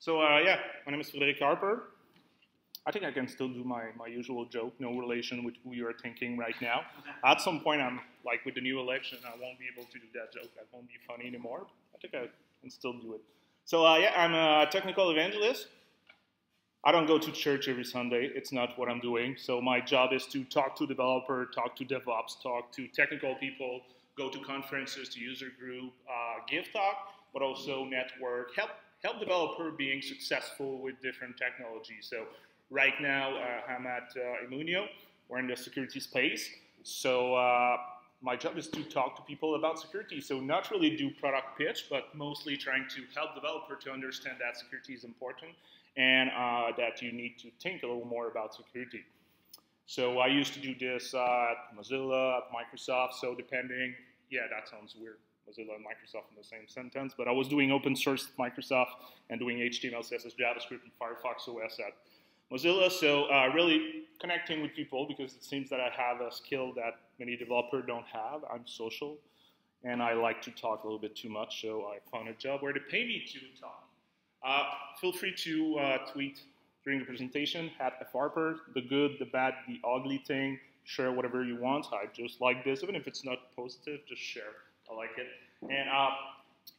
So uh, yeah, my name is Frédéric Harper. I think I can still do my, my usual joke, no relation with who you are thinking right now. At some point, I'm like with the new election, I won't be able to do that joke. That won't be funny anymore. I think I can still do it. So uh, yeah, I'm a technical evangelist. I don't go to church every Sunday. It's not what I'm doing. So my job is to talk to developer, talk to DevOps, talk to technical people, go to conferences, to user group, uh, give talk, but also network, help help developer being successful with different technologies. So right now uh, I'm at uh, Immunio. We're in the security space. So uh, my job is to talk to people about security. So not really do product pitch, but mostly trying to help developer to understand that security is important and uh, that you need to think a little more about security. So I used to do this uh, at Mozilla, at Microsoft. So depending, yeah, that sounds weird. Mozilla and Microsoft in the same sentence, but I was doing open source at Microsoft and doing HTML, CSS, JavaScript, and Firefox OS at Mozilla. So uh, really connecting with people because it seems that I have a skill that many developers don't have. I'm social, and I like to talk a little bit too much. So I found a job where they pay me to talk. Uh, feel free to uh, tweet during the presentation at fharper, the good, the bad, the ugly thing. Share whatever you want. I just like this, even if it's not positive, just share. I like it. And uh,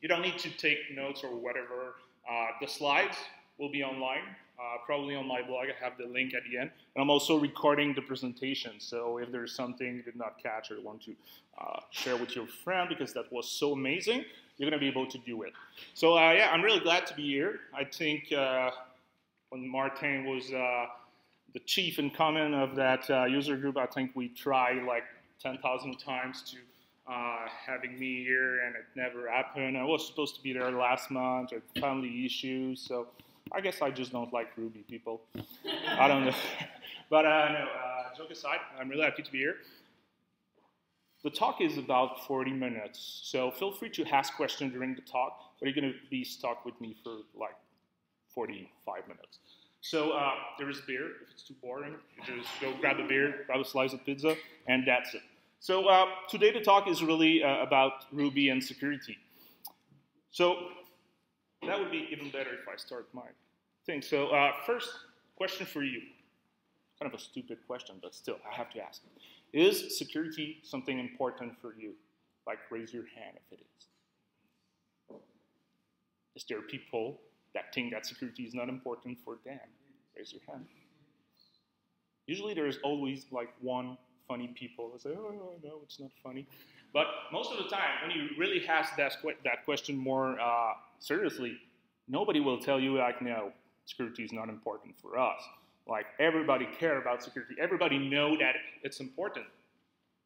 you don't need to take notes or whatever. Uh, the slides will be online, uh, probably on my blog. I have the link at the end. And I'm also recording the presentation. So if there's something you did not catch or want to uh, share with your friend because that was so amazing, you're going to be able to do it. So uh, yeah, I'm really glad to be here. I think uh, when Martin was the chief and common of that user group, I think we tried like 10,000 times to uh, having me here, and it never happened. I was supposed to be there last month, or family issues, so I guess I just don't like Ruby people. I don't know. but uh, no, uh, joke aside, I'm really happy to be here. The talk is about 40 minutes, so feel free to ask questions during the talk, but you're going to be stuck with me for like 45 minutes. So uh, there is beer. If it's too boring, you just go grab a beer, grab a slice of pizza, and that's it. So uh, today the talk is really uh, about Ruby and security. So that would be even better if I start my thing. So uh, first question for you. Kind of a stupid question, but still, I have to ask. Is security something important for you? Like raise your hand if it is. Is there people that think that security is not important for them? Raise your hand. Usually there's always like one funny people that say, oh, no, it's not funny. But most of the time, when you really ask that, that question more uh, seriously, nobody will tell you, like, no, security is not important for us. Like, everybody care about security. Everybody know that it's important.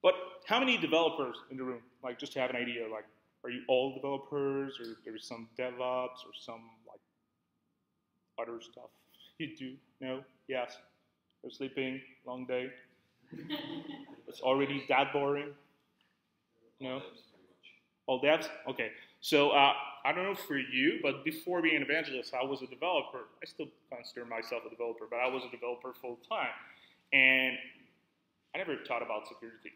But how many developers in the room, like, just to have an idea, like, are you all developers, or there's some DevOps, or some, like, other stuff you do? No? Yes? You're sleeping, long day? It's already that boring? No? All devs? Okay. So uh, I don't know for you, but before being an evangelist, I was a developer. I still consider myself a developer, but I was a developer full time. And I never thought about security.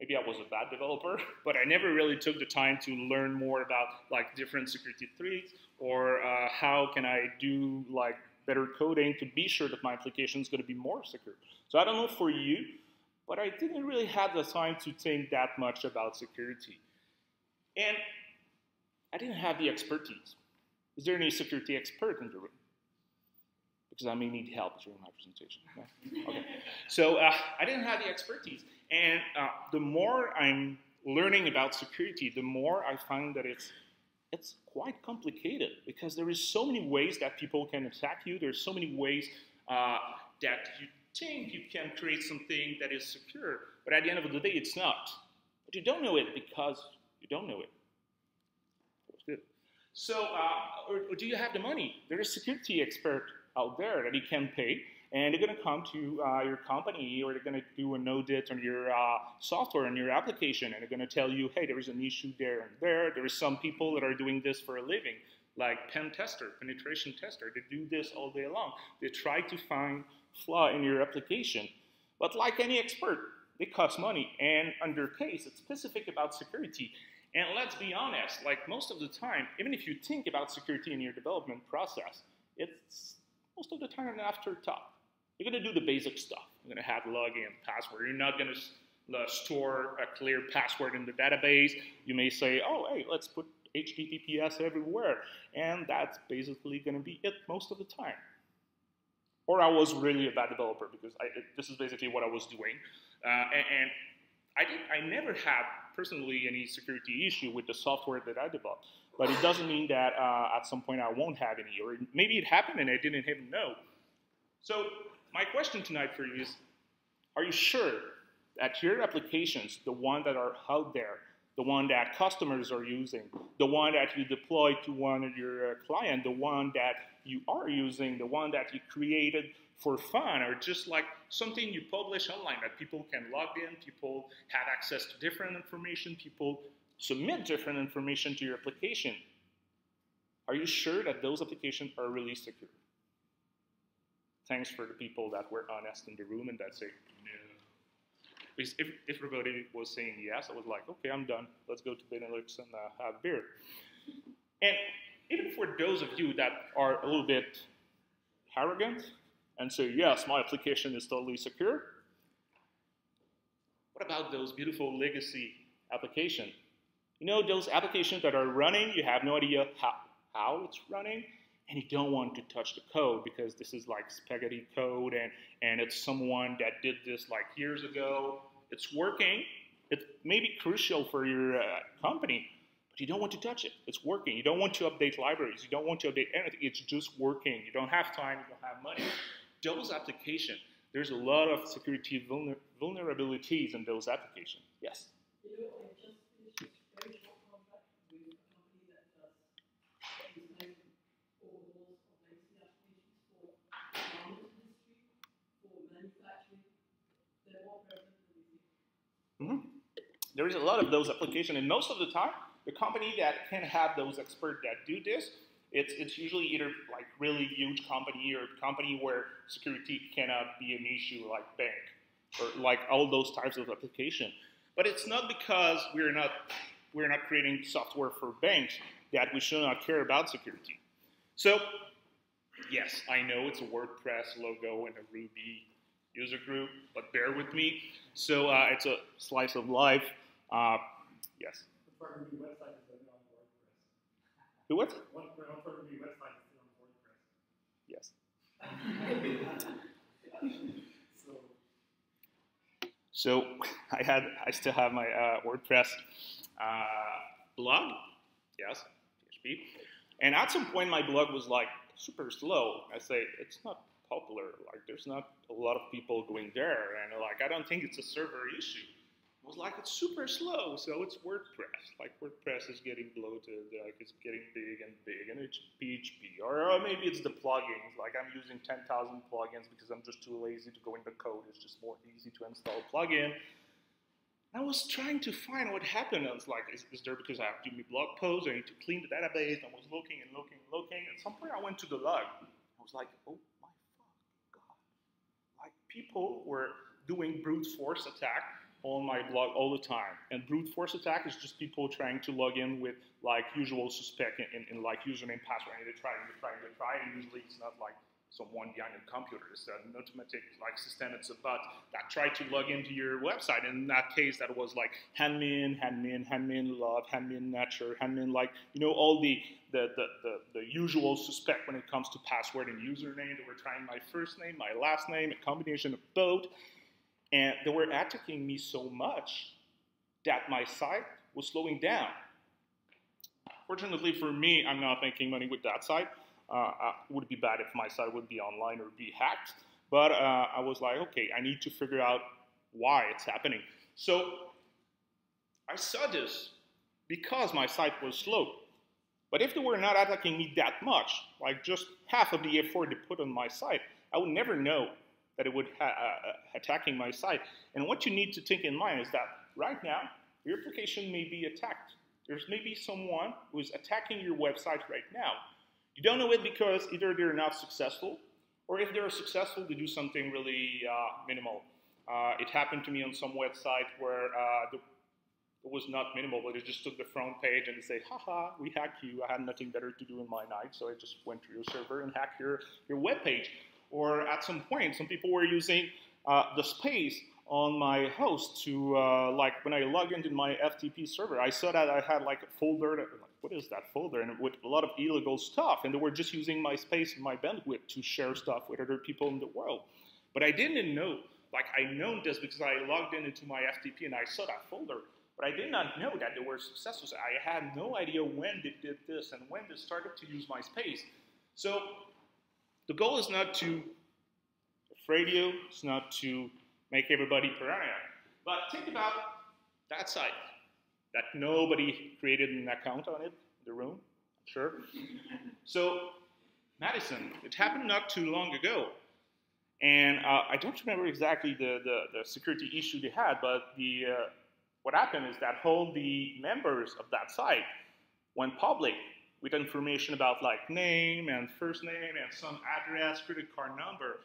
Maybe I was a bad developer, but I never really took the time to learn more about like different security threats or uh, how can I do like better coding to be sure that my application is going to be more secure. So I don't know for you, but I didn't really have the time to think that much about security. And I didn't have the expertise. Is there any security expert in the room? Because I may need help during my presentation. No? Okay. So uh, I didn't have the expertise. And uh, the more I'm learning about security, the more I find that it's it's quite complicated because there is so many ways that people can attack you. There's so many ways uh, that you think you can create something that is secure, but at the end of the day, it's not. But you don't know it because you don't know it. So, uh, or, or do you have the money? There is a security expert out there that you can pay and they're going to come to uh, your company or they're going to do a an audit on your uh, software and your application and they're going to tell you hey there is an issue there and there. There is some people that are doing this for a living like pen tester penetration tester. They do this all day long. They try to find flaw in your application. But like any expert they cost money and under case it's specific about security. And let's be honest, like most of the time, even if you think about security in your development process, it's most of the time an afterthought. You're going to do the basic stuff. You're going to have login, password. You're not going to uh, store a clear password in the database. You may say, oh, hey, let's put HTTPS everywhere. And that's basically going to be it most of the time. Or I was really a bad developer because I, this is basically what I was doing. Uh, and, and I, did, I never had personally any security issue with the software that I developed. But it doesn't mean that uh, at some point I won't have any, or maybe it happened and I didn't even know. So my question tonight for you is, are you sure that your applications, the one that are out there, the one that customers are using, the one that you deploy to one of your uh, client, the one that you are using, the one that you created for fun or just like something you publish online that people can log in, people have access to different information, people submit different information to your application. Are you sure that those applications are really secure? Thanks for the people that were honest in the room and that say no. Because if, if everybody was saying yes, I was like, okay, I'm done. Let's go to Benelux and uh, have beer. And even for those of you that are a little bit arrogant, and say, yes, my application is totally secure. What about those beautiful legacy applications? You know, those applications that are running, you have no idea how, how it's running, and you don't want to touch the code because this is like spaghetti code and, and it's someone that did this like years ago. It's working. It may be crucial for your uh, company, but you don't want to touch it. It's working. You don't want to update libraries. You don't want to update anything. It's just working. You don't have time. You don't have money those applications, there's a lot of security vulner vulnerabilities in those applications. Yes? You know, I just finished a very short contract with a company that does design overhauls of legacy applications for garment industry, for manufacturing. They're more present than we Mm -hmm. There is a lot of those applications, and most of the time, the company that can have those experts that do this it's, it's usually either like really huge company or company where security cannot be an issue like bank or like all those types of application. But it's not because we're not, we're not creating software for banks that we should not care about security. So yes, I know it's a WordPress logo and a Ruby user group, but bear with me. So uh, it's a slice of life. Uh, yes. Who what? Yes. so I had, I still have my uh, WordPress uh, blog. Yes, PHP. And at some point, my blog was like super slow. I say it's not popular. Like there's not a lot of people going there, and like I don't think it's a server issue It was like it's super slow, so it's WordPress. Like WordPress is getting bloated, like it's getting big and big, and it's PHP. Or, or maybe it's the plugins. Like I'm using 10,000 plugins because I'm just too lazy to go in the code. It's just more easy to install a plugin. I was trying to find what happened. I was like, is, is there because I have to do blog posts? I need to clean the database. I was looking and looking and looking. At some point, I went to the log. I was like, oh my fuck, God. Like people were doing brute force attack on my blog all the time. And brute force attack is just people trying to log in with like usual suspect in, like username, password, and they try and they try and they try. And usually it's not like someone behind a computer. It's an automatic like system. It's a bot that tried to log into your website. And in that case, that was like handmin, handmin, handmin love, handmin nature, handmin like you know all the the, the the the usual suspect when it comes to password and username. They were trying my first name, my last name, a combination of both. And they were attacking me so much that my site was slowing down. Fortunately for me, I'm not making money with that site. Uh, uh, it would be bad if my site would be online or be hacked. But uh, I was like, okay, I need to figure out why it's happening. So I saw this because my site was slow. But if they were not attacking me that much, like just half of the effort they put on my site, I would never know that it would ha uh, uh, attacking my site. And what you need to think in mind is that right now, your application may be attacked. There's maybe someone who's attacking your website right now. You don't know it because either they're not successful, or if they're successful, they do something really uh, minimal. Uh, it happened to me on some website where uh, the was not minimal, but it just took the front page and say, haha, we hacked you. I had nothing better to do in my night, so I just went to your server and hacked your, your web page. Or at some point, some people were using uh, the space on my host to, uh, like, when I logged into my FTP server, I saw that I had, like, a folder, like, what is that folder? And with a lot of illegal stuff, and they were just using my space and my bandwidth to share stuff with other people in the world. But I didn't know, like, I known this because I logged in into my FTP and I saw that folder. But I did not know that they were successful. I had no idea when they did this and when they started to use my space. So the goal is not to afraid you, it's not to make everybody pariah. But think about that site that nobody created an account on it the room, I'm sure. Ashley Madison, it happened not too long ago. And uh, I don't remember exactly the, the, the, security issue they had, but the, uh, what happened is that all the members of that site went public with information about like name and first name and some address, credit card number.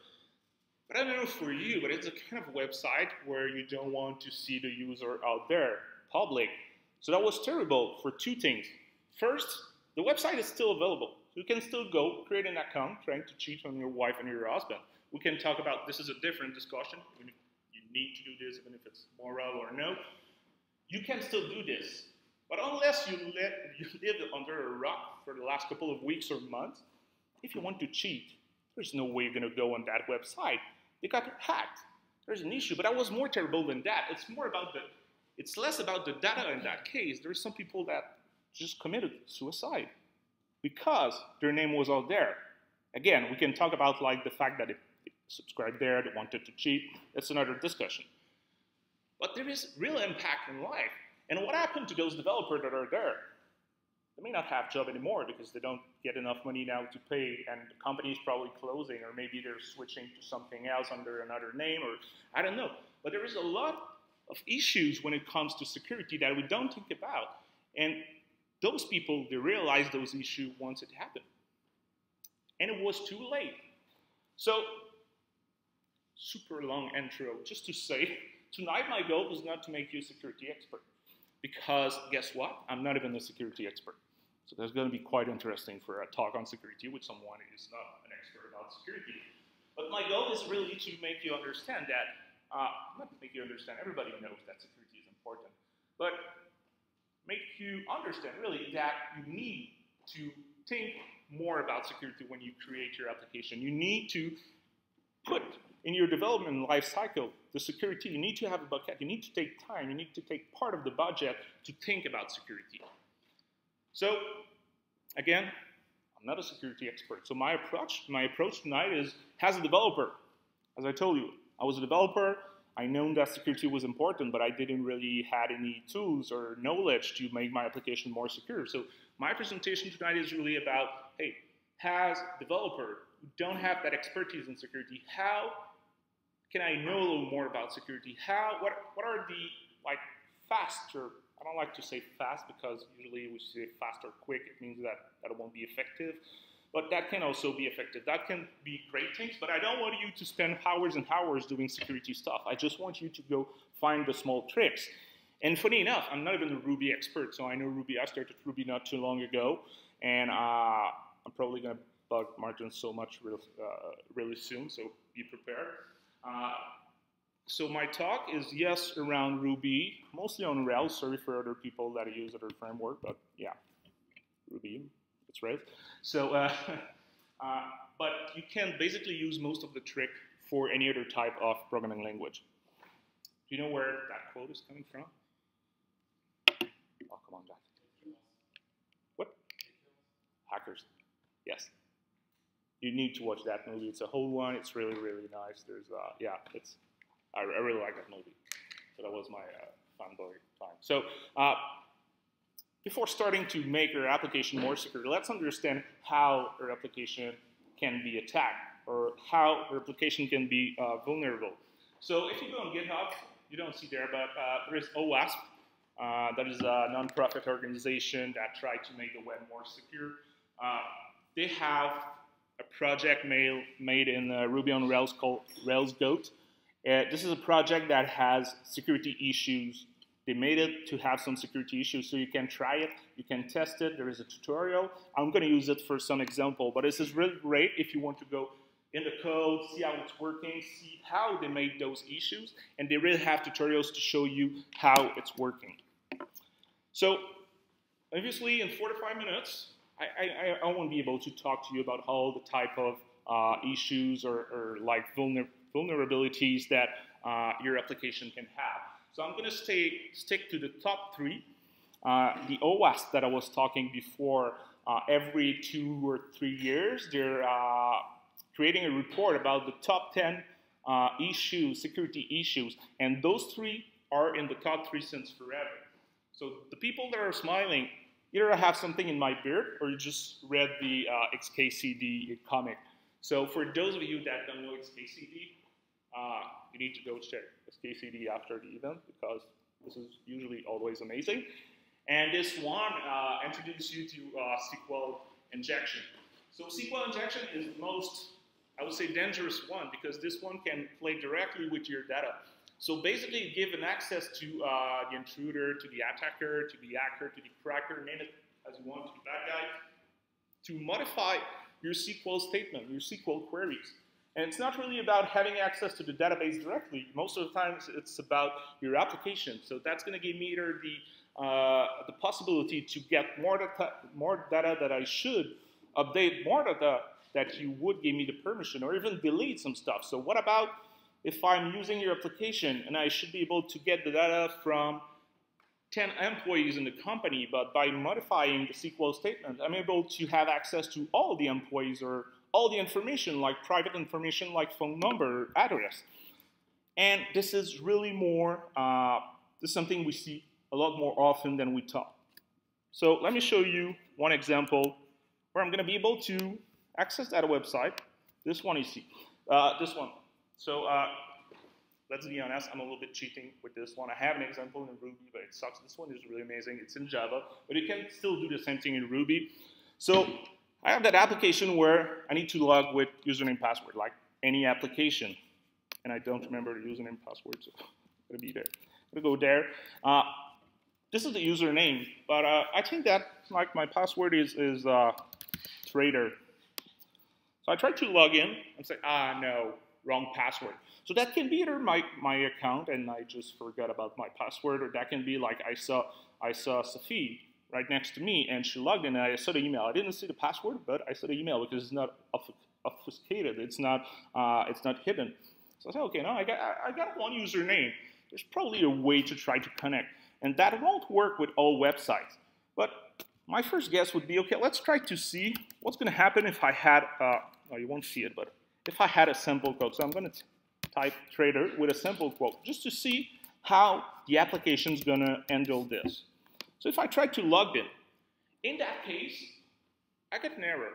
But I don't know for you, but it's a kind of website where you don't want to see the user out there, public. So that was terrible for two things. First, the website is still available. You can still go create an account trying to cheat on your wife and your husband. We can talk about this is a different discussion. you need to do this, even if it's moral or no. You can still do this. But unless you, you live under a rock for the last couple of weeks or months, if you want to cheat, there's no way you're going to go on that website. They got hacked. There's an issue. But that was more terrible than that. It's more about the, it's less about the data in that case. There's some people that just committed suicide because their name was out there. Again, we can talk about like the fact that they subscribed there, they wanted to cheat. It's another discussion. But there is real impact in life. And what happened to those developers that are there? They may not have a job anymore because they don't get enough money now to pay, and the company is probably closing, or maybe they're switching to something else under another name, or I don't know. But there is a lot of issues when it comes to security that we don't think about. And those people, they realize those issues once it happened. And it was too late. So, super long intro, just to say Tonight, my goal is not to make you a security expert, because guess what? I'm not even a security expert. So that's going to be quite interesting for a talk on security with someone who is not an expert about security. But my goal is really to make you understand that, uh, not to make you understand, everybody knows that security is important, but make you understand really that you need to think more about security when you create your application. You need to put in your development life cycle, the security, you need to have a bucket, you need to take time, you need to take part of the budget to think about security. So, again, I'm not a security expert. So my approach, my approach tonight is as a developer. As I told you, I was a developer. I know that security was important, but I didn't really had any tools or knowledge to make my application more secure. So my presentation tonight is really about, hey, as developer don't have that expertise in security, how can I know a little more about security? How, what, what are the like faster, I don't like to say fast because usually we say fast or quick, it means that, that won't be effective. But that can also be effective. That can be great things, but I don't want you to spend hours and hours doing security stuff. I just want you to go find the small tricks. And funny enough, I'm not even a Ruby expert, so I know Ruby. I started Ruby not too long ago, and uh, I'm probably going to bug Martin so much real, uh, really soon, so be prepared. Uh, so my talk is yes around Ruby, mostly on Rails. Sorry for other people that use other framework, but yeah, Ruby, it's Rails. So, uh, uh, but you can basically use most of the trick for any other type of programming language. Do you know where that quote is coming from? Oh, come on, Jack. What? Hackers. Yes you need to watch that movie. It's a whole one. It's really, really nice. There's, uh, yeah, it's, I, I, really like that movie. So that was my uh, fanboy time. So uh, before starting to make your application more secure, let's understand how your application can be attacked or how your application can be uh, vulnerable. So if you go on GitHub, you don't see there, but uh, there is OWASP. Uh, that is a nonprofit organization that tried to make the web more secure. Uh, they have a project made, made in Ruby on Rails called Rails Goat. Uh, this is a project that has security issues They made it to have some security issues, so you can try it, you can test it. There is a tutorial. I'm going to use it for some example, but this is really great if you want to go in the code, see how it's working, see how they made those issues, and they really have tutorials to show you how it's working. So, obviously, in 45 minutes, I, I, I won't be able to talk to you about all the type of uh, issues or, or like vulner vulnerabilities that uh, your application can have. So I'm going to stay stick to the top three. Uh, the OWASP that I was talking before, uh, every two or three years, they're uh, creating a report about the top 10 uh, issues, security issues, and those three are in the top three since forever. So the people that are smiling, either I have something in my beard or you just read the uh, XKCD comic. So for those of you that don't know XKCD, uh, you need to go check XKCD after the event because this is usually always amazing. And this one uh, introduces you to uh, SQL injection. So SQL injection is the most, I would say, dangerous one because this one can play directly with your data. So basically, give an access to uh, the intruder, to the attacker, to the hacker, to the cracker, name it as you want, to the bad guy, to modify your SQL statement, your SQL queries. And it's not really about having access to the database directly. Most of the times, it's about your application. So that's going to give me either the, uh, the possibility to get more data, more data that I should, update more data that you would give me the permission, or even delete some stuff. So what about if I'm using your application and I should be able to get the data from 10 employees in the company, but by modifying the SQL statement, I'm able to have access to all the employees or all the information, like private information, like phone number, address. And this is really more, uh, this is something we see a lot more often than we thought. So let me show you one example where I'm going to be able to access that website. This one you see, uh, this one. So uh, let's be honest, I'm a little bit cheating with this one. I have an example in Ruby, but it sucks. This one is really amazing. It's in Java, but you can still do the same thing in Ruby. So I have that application where I need to log with username password, like any application. And I don't remember the username password, so I'm gonna be there. I'm gonna go there. Uh, this is the username, but uh, I think that like my password is is uh, trader. So I try to log in and say, ah, no, wrong password. So that can be either my, my account and I just forgot about my password, or that can be like I saw I saw Safi right next to me and she logged in and I saw the email. I didn't see the password, but I saw the email because it's not obfuscated. It's not uh, it's not hidden. So I said, okay, no, I got I got one username. There's probably a way to try to connect, and that won't work with all websites. But my first guess would be, okay, let's try to see what's going to happen if I had. Uh, no, you won't see it, but if I had a simple code. So I'm going to type trader with a simple quote just to see how the application is going to handle this. So if I try to log in, in that case, I get an error.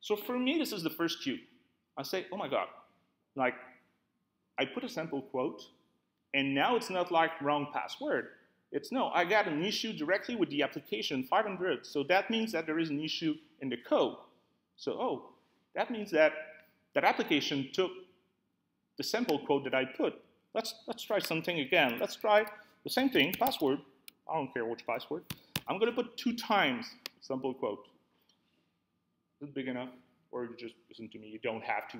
So for me, this is the first cue. I say, oh my God, like I put a simple quote, and now it's not like wrong password. It's no, I got an issue directly with the application 500. So that means that there is an issue in the code. So, oh, that means that that application took the sample code that I put. Let's, let's try something again. Let's try the same thing, password. I don't care which password. I'm going to put two times sample quote. Is it big enough? Or you just listen to me, you don't have to.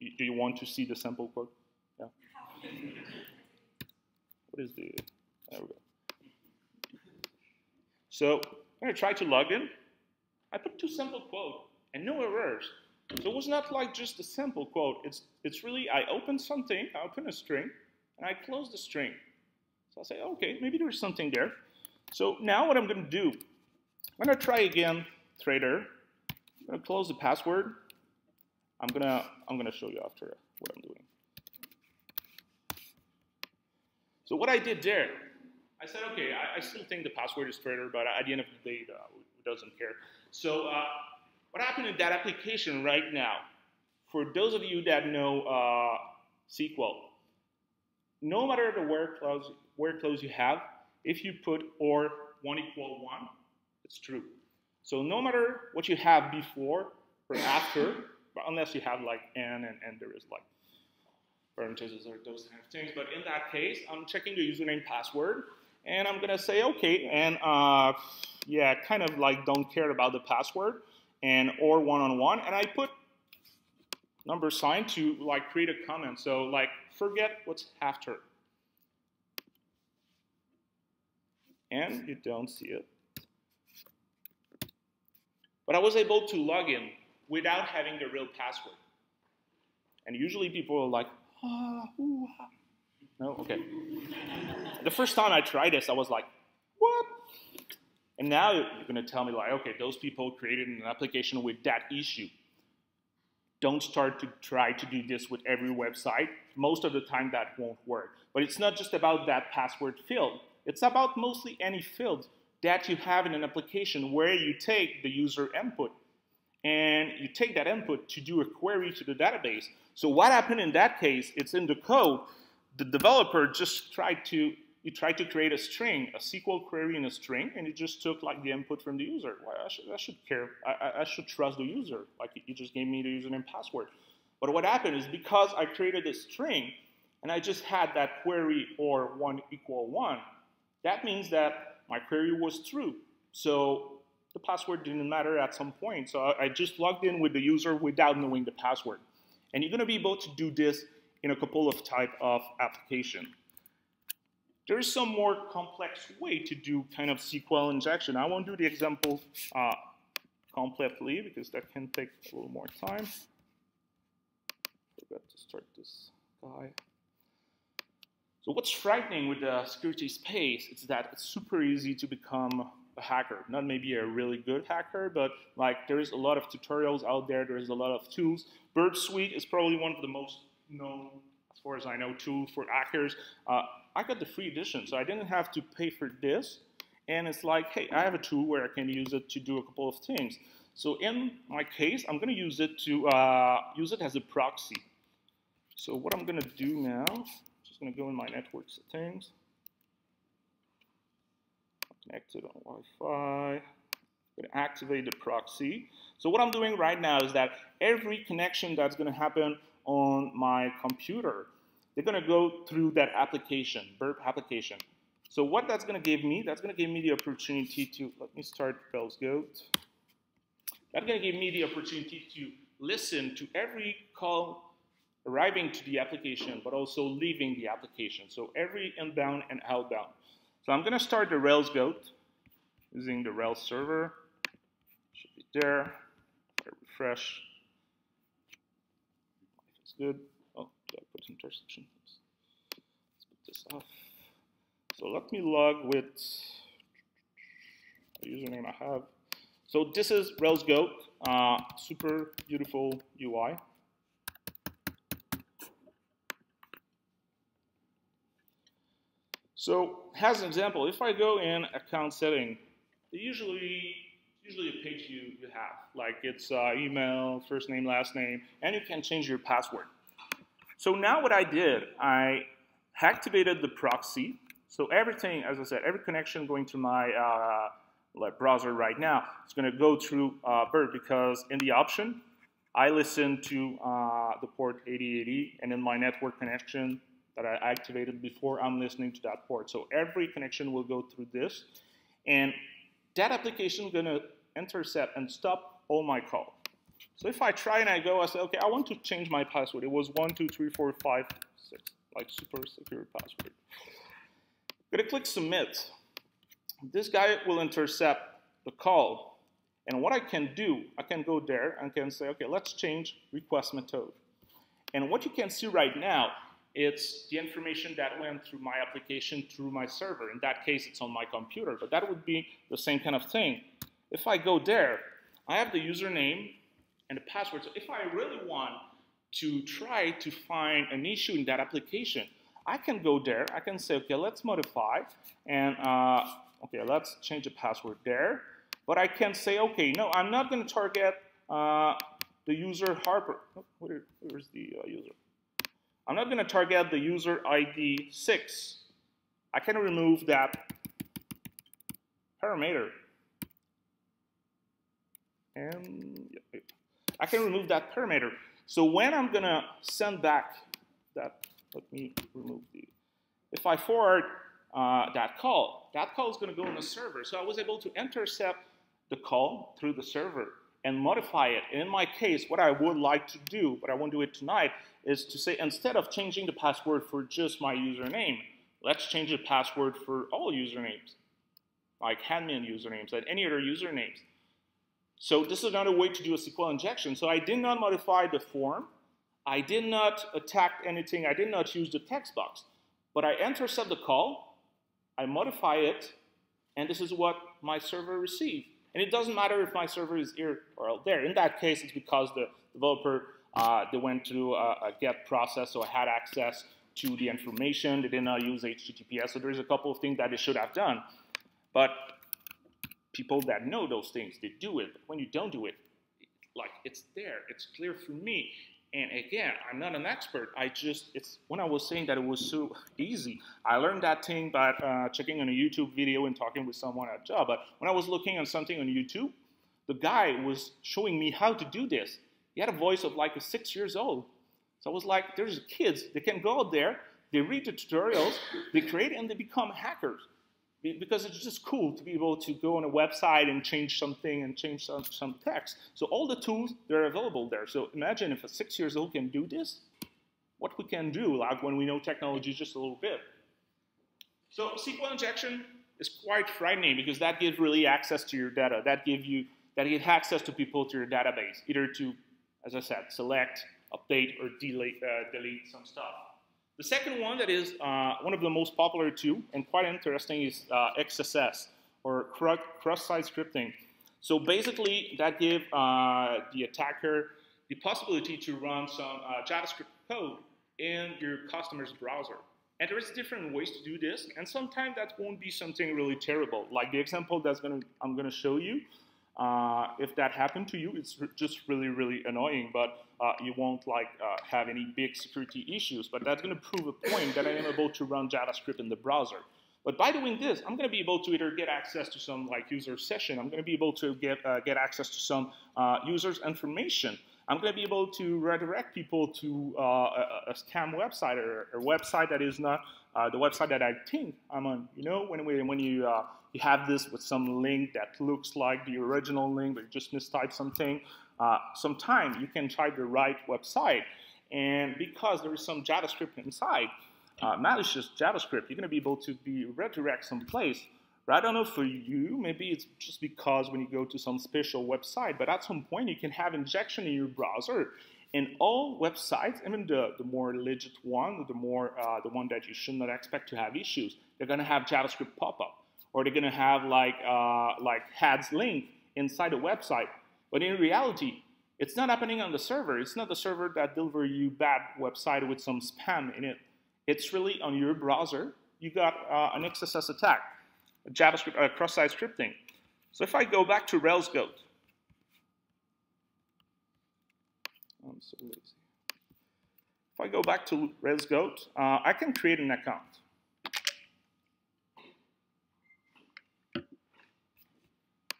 Do you want to see the sample quote? Yeah. what is the, there we go. So I'm going to try to log in. I put two sample quote and no errors. So it was not like just a simple quote. It's, it's really, I open something, I open a string, and I close the string. So I say, okay, maybe there's something there. So now what I'm going to do, I'm going to try again trader. I'm going to close the password. I'm going to, I'm going to show you after what I'm doing. So what I did there, I said, okay, I, I still think the password is trader, but at the end of the day, uh, doesn't care. So uh, what happened in that application right now? For those of you that know uh, SQL, no matter the where clause you have, if you put or 1 equal 1, it's true. So no matter what you have before or after, unless you have like n and, and there is like parentheses or those kind of things, but in that case, I'm checking the username password, and I'm gonna say okay, and uh, yeah, kind of like don't care about the password, and or one-on-one, and I put number sign to like create a comment. So like forget what's after. And you don't see it. But I was able to log in without having the real password. And usually people are like, ah, ooh, ah. No? Okay. the first time I tried this, I was like, what? And now you're going to tell me, like, okay, those people created an application with that issue. Don't start to try to do this with every website. Most of the time, that won't work. But it's not just about that password field. It's about mostly any field that you have in an application where you take the user input and you take that input to do a query to the database. So what happened in that case, it's in the code, the developer just tried to you tried to create a string, a SQL query in a string, and it just took like the input from the user. Well, I, should, I should care. I, I, should trust the user. Like you just gave me the username password. But what happened is because I created a string and I just had that query or one equal one, that means that my query was true. So the password didn't matter at some point. So I, I just logged in with the user without knowing the password. And you're going to be able to do this in a couple of type of application. There is some more complex way to do kind of SQL injection. I won't do the example uh, completely because that can take a little more time. Forgot to start this guy. So what's frightening with the security space is that it's super easy to become a hacker. Not maybe a really good hacker, but like there's a lot of tutorials out there. There's a lot of tools. Burp Suite is probably one of the most known, as far as I know, tools for hackers. Uh, I got the free edition, so I didn't have to pay for this. And it's like, hey, I have a tool where I can use it to do a couple of things. So in my case, I'm going to use it to uh, use it as a proxy. So what I'm going to do now, just going to go in my network settings, connected on Wi-Fi. Going to activate the proxy. So what I'm doing right now is that every connection that's going to happen on my computer, they're going to go through that application, Burp application. So what that's going to give me, that's going to give me the opportunity to, let me start Rails Goat. That's going to give me the opportunity to listen to every call arriving to the application, but also leaving the application. So every inbound and outbound. So I'm going to start the Rails Goat using the Rails server. Should be there. refresh good. Put intersection? Let's put this off. So let me log with the username I have. So this is Rails Goat, uh, super beautiful UI. So as an example, if I go in account setting, usually usually a page you, you have. Like it's uh, email, first name, last name, and you can change your password. So now what I did, I activated the proxy. So everything, as I said, every connection going to my uh, browser right now is going to go through uh, Burp because in the option, I listen to uh, the port 8080, and in my network connection that I activated before, I'm listening to that port. So every connection will go through this, and that application is going to intercept and stop all my call. So if I try and I go, I say, okay, I want to change my password. It was one, two, three, four, five, six, like super secure password. I'm gonna click submit. This guy will intercept the call. And what I can do, I can go there and can say, okay, let's change request method. And what you can see right now, it's the information that went through my application through my server. In that case, it's on my computer, but that would be the same kind of thing. If I go there, I have the username and the password. So if I really want to try to find an issue in that application, I can go there. I can say, okay, let's modify, and uh, okay, let's change the password there. But I can say, okay, no, I'm not going to target uh, the user Harper. Oh, where, where's the uh, user? I'm not going to target the user ID 6. I can remove that parameter and I can remove that parameter. So when I'm gonna send back that, let me remove the, if I forward uh, that call. That call is going to go on the server. So I was able to intercept the call through the server and modify it. And in my case, what I would like to do, but I won't do it tonight, is to say instead of changing the password for just my username, let's change the password for all usernames, like admin usernames and any other usernames. So this is another way to do a SQL injection. So I did not modify the form. I did not attack anything. I did not use the text box. But I intercept the call, I modify it, and this is what my server received. And it doesn't matter if my server is here or out there. In that case, it's because the developer, uh, they went through a, a, get process, so I had access to the information. They did not use HTTPS, so there's a couple of things that they should have done. But people that know those things, they do it. But when you don't do it, like it's there, it's clear for me. And again, I'm not an expert. I just, it's when I was saying that it was so easy. I learned that thing by uh, checking on a YouTube video and talking with someone at job. But when I was looking on something on YouTube, the guy was showing me how to do this. He had a voice of like a six years old. So I was like, there's kids, they can go out there, they read the tutorials, they create, and they become hackers because it's just cool to be able to go on a website and change something and change some, some text. So all the tools, they're available there. So imagine if a six years old can do this, what we can do like when we know technology is just a little bit. So SQL injection is quite frightening because that gives really access to your data. That gives you that gives access to people to your database, either to, as I said, select, update, or delete, uh, delete some stuff. The second one that is uh, one of the most popular too, and quite interesting, is uh, XSS, or cross-site scripting. So basically, that gives uh, the attacker the possibility to run some uh, JavaScript code in your customer's browser. And there's different ways to do this, and sometimes that won't be something really terrible. Like the example that's gonna I'm gonna show you, uh, if that happened to you, it's just really, really annoying, but uh, you won't like uh, have any big security issues. But that's going to prove a point that I am able to run JavaScript in the browser. But by doing this, I'm going to be able to either get access to some like user session. I'm going to be able to get uh, get access to some uh, users information. I'm going to be able to redirect people to uh, a, a, scam website or a website that is not the website that I think I'm on. You know, when we, when you you have this with some link that looks like the original link, but you just mistype something. Uh, sometime you can try the right website, and because there is some JavaScript inside, uh, malicious JavaScript, you're going to be able to be redirect someplace. I don't know for you, maybe it's just because when you go to some special website, but at some point you can have injection in your browser. And all websites, even the, the more legit one, the more uh, the one that you should not expect to have issues, they're going to have JavaScript pop up or they're going to have like uh, like ads link inside the website. But in reality, it's not happening on the server. It's not the server that deliver you bad website with some spam in it. It's really on your browser. You got uh, an XSS attack, a JavaScript, uh, cross-site scripting. So if I go back to Rails Goat, I'm so lazy. If I go back to Rails Goat, uh, I can create an account.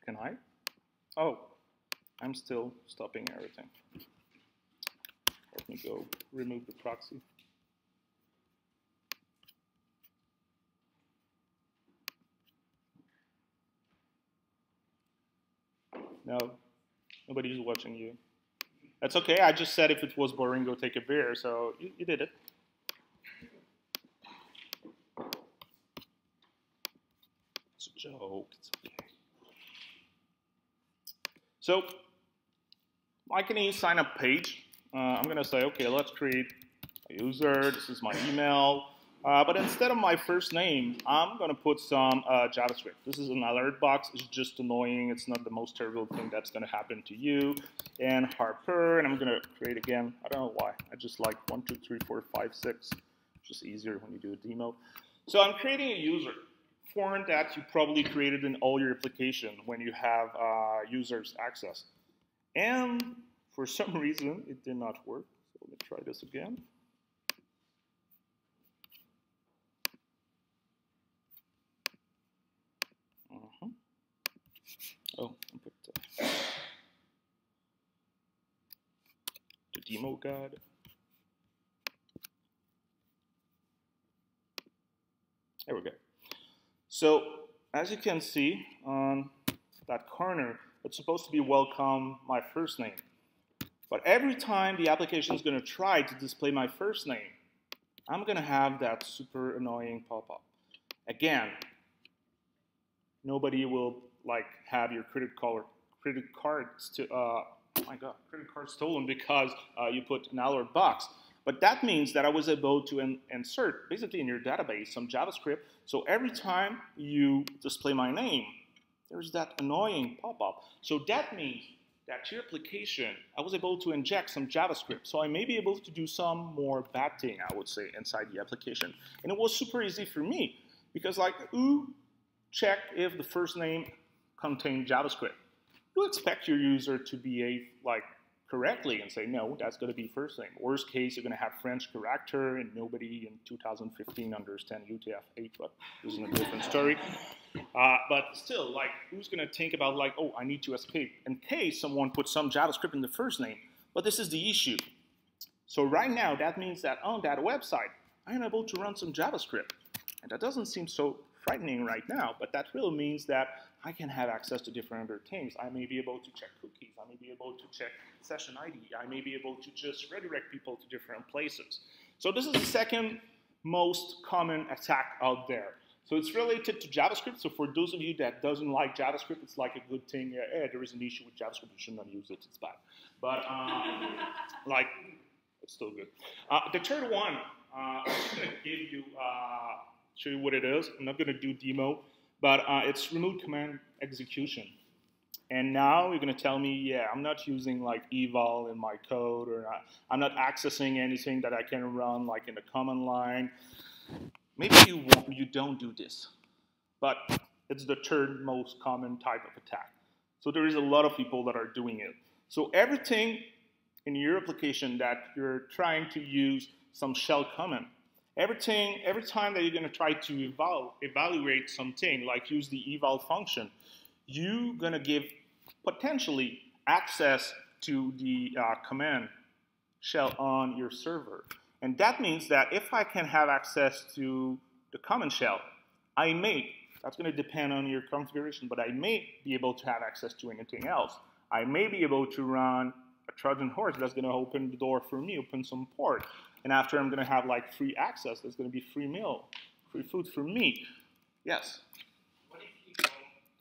Can I? Oh, I'm still stopping everything. Let me go remove the proxy. No, nobody's watching you. That's okay. I just said if it was boring, go take a beer. So you, you did it. It's a joke. It's okay. So I can sign up page. Uh, I'm going to say, okay, let's create a user. This is my email. Uh, but instead of my first name, I'm going to put some uh, JavaScript. This is an alert box. It's just annoying. It's not the most terrible thing that's going to happen to you. And Harper, and I'm going to create again. I don't know why. I just like one, two, three, four, five, six. It's just easier when you do a demo. So I'm creating a user form that you probably created in all your application when you have uh, users access. And for some reason, it did not work. So let me try this again. Oh, I put the, the demo guide. There we go. So as you can see on that corner, it's supposed to be welcome my first name. But every time the application is going to try to display my first name, I'm going to have that super annoying pop-up. Again, nobody will like have your credit card credit cards to uh, oh my god credit card stolen because uh, you put an alert box. But that means that I was able to in insert basically in your database some JavaScript. So every time you display my name, there's that annoying pop-up. So that means that your application, I was able to inject some JavaScript. So I may be able to do some more bad thing, I would say, inside the application. And it was super easy for me because like, ooh, check if the first name contained JavaScript. You expect your user to behave like correctly and say, no, that's going to be first name. Worst case, you're going to have French character and nobody in 2015 understand UTF-8, but this is a different story. Uh, but still, like, who's going to think about like, oh, I need to escape in case someone puts some JavaScript in the first name? But this is the issue. So right now, that means that on that website, I am able to run some JavaScript. And that doesn't seem so frightening right now, but that really means that I can have access to different other things. I may be able to check cookies. I may be able to check session ID. I may be able to just redirect people to different places. So this is the second most common attack out there. So it's related to JavaScript. So for those of you that doesn't like JavaScript, it's like a good thing. Yeah, there is an issue with JavaScript. You should not use it. It's bad. But um, like, it's still good. Uh, the third one, uh, I'm going to give you, uh, show you what it is. I'm not going to do demo. But uh, it's remote command execution. And now you're going to tell me, yeah, I'm not using like eval in my code, or not, I'm not accessing anything that I can run like in the command line. Maybe you you don't do this, but it's the third most common type of attack. So there is a lot of people that are doing it. So everything in your application that you're trying to use some shell command, Everything, every time that you're going to try to eval, evaluate something, like use the eval function, you're going to give potentially access to the uh, command shell on your server. And that means that if I can have access to the command shell, I may, that's going to depend on your configuration, but I may be able to have access to anything else. I may be able to run a Trojan horse that's going to open the door for me, open some port. And after I'm going to have like free access, there's going to be free meal, free food for me. Yes? What if you don't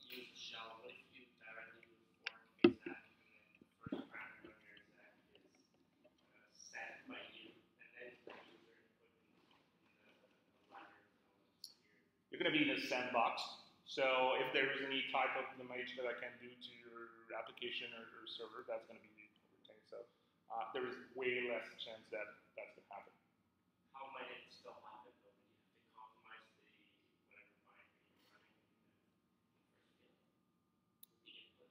use shell? What if you directly use fork exec and then the first parameter exec is uh, set by you and then the user put in the ladder You're going to be in a sandbox. So if there is any type of damage that I can do to your application or, or server, that's going to be retained. So uh, there is way less chance that that's going to happen. How might it still happen though when you have to compromise the whatever binary you're running the input?